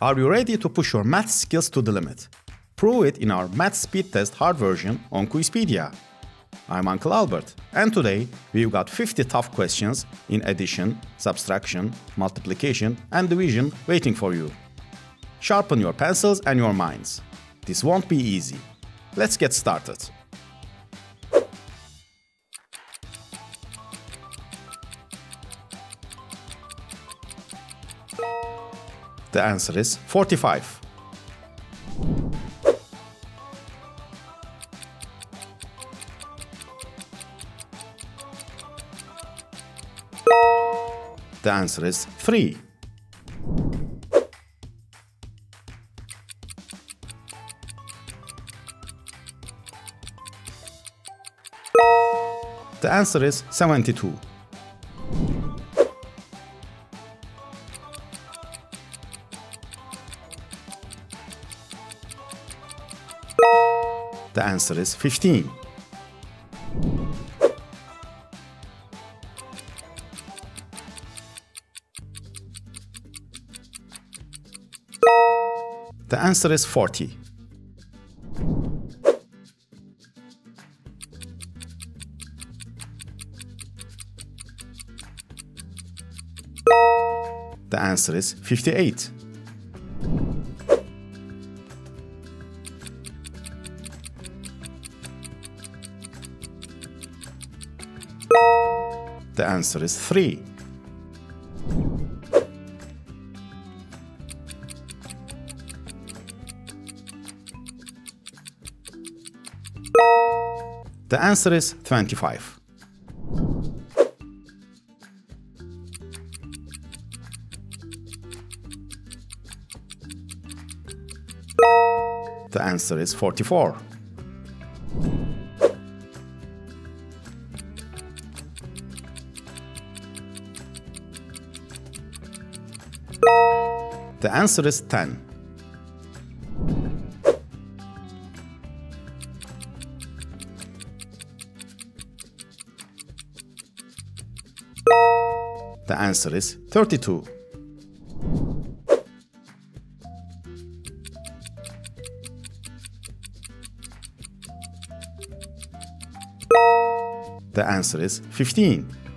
Are you ready to push your math skills to the limit? Prove it in our Math Speed Test hard version on Quizpedia. I'm Uncle Albert, and today we've got 50 tough questions in addition, subtraction, multiplication, and division waiting for you. Sharpen your pencils and your minds. This won't be easy. Let's get started. The answer is 45. The answer is 3. The answer is 72. The answer is 15. The answer is 40. The answer is 58. The answer is 3. The answer is 25. The answer is 44. Answer is 10. The answer is 32. The answer is 15.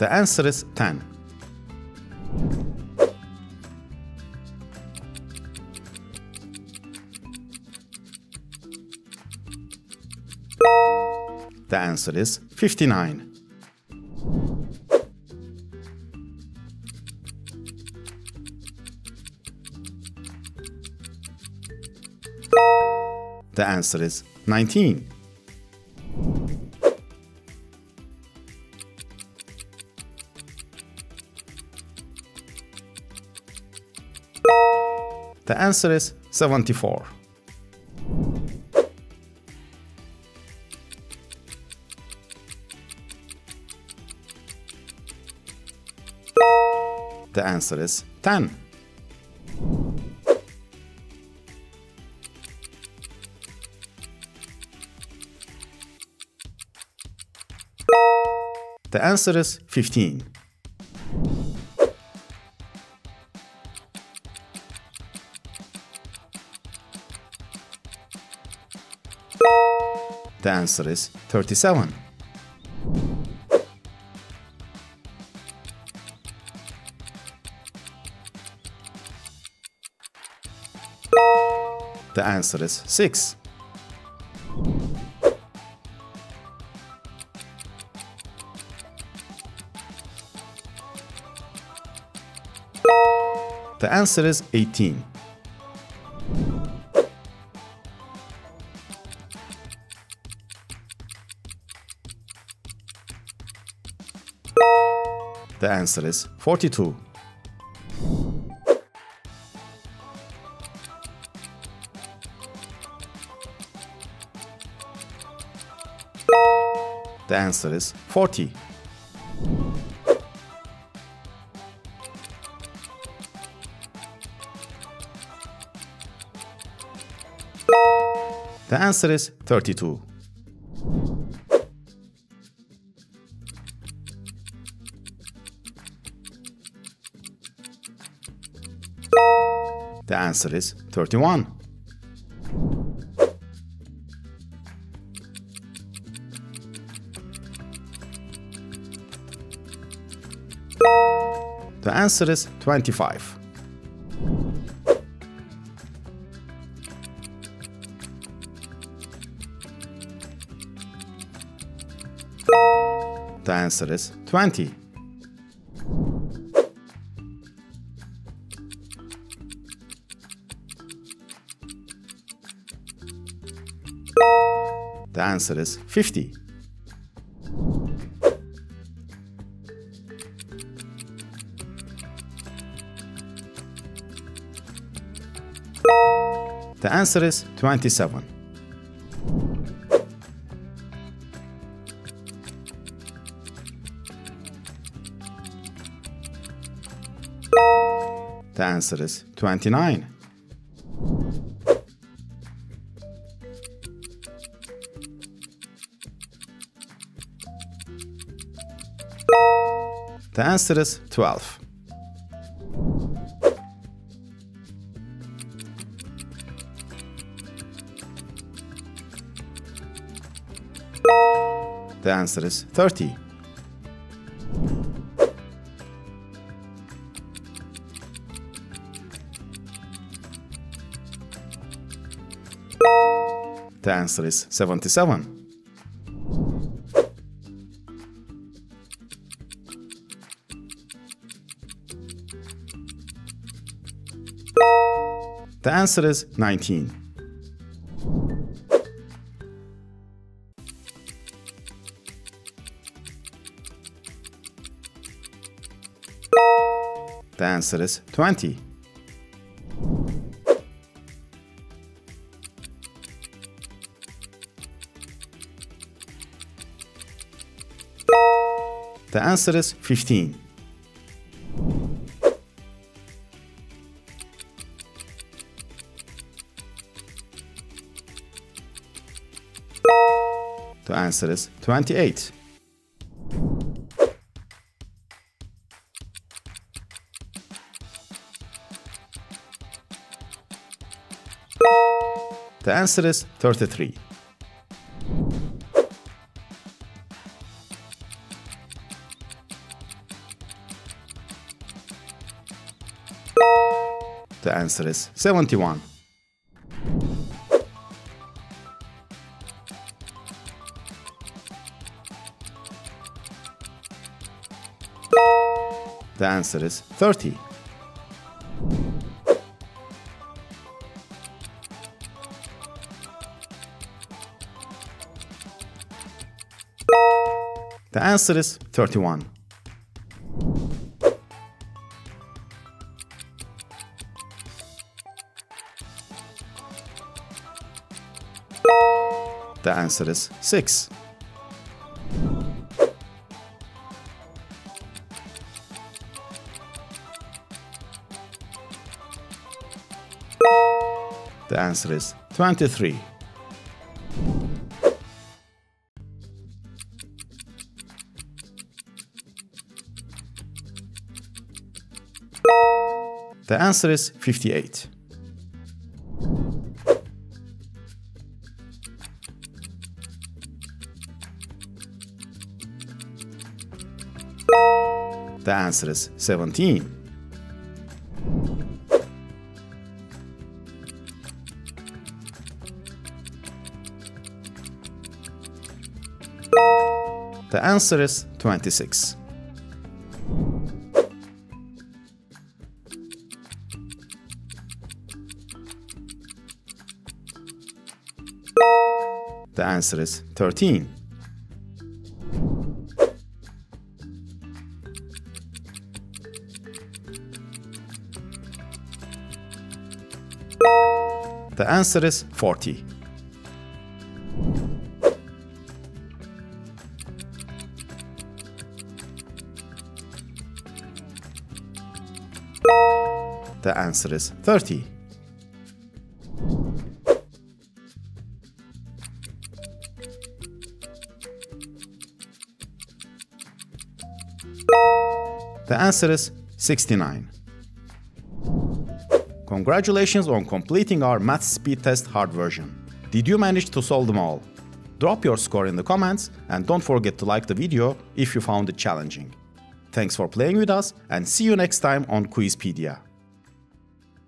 The answer is 10. The answer is 59. The answer is 19. The answer is 74. The answer is 10. The answer is 15. The answer is 37. The answer is 6. The answer is 18. The answer is 42. The answer is 40. The answer is 32. The answer is 31. The answer is 25. The answer is 20. The answer is 50. The answer is 27. The answer is 29. The answer is 12. The answer is 30. The answer is 77. The answer is 19. The answer is 20. The answer is 15. The answer is 28. The answer is 33. The answer is 71. Answer is 30. The answer is 31. The answer is 6. Answer is 23. The answer is 58. The answer is 17. The answer is 26. The answer is 13. The answer is 40. The answer is 30. The answer is 69. Congratulations on completing our math speed test hard version. Did you manage to solve them all? Drop your score in the comments and don't forget to like the video if you found it challenging. Thanks for playing with us and see you next time on Quizpedia.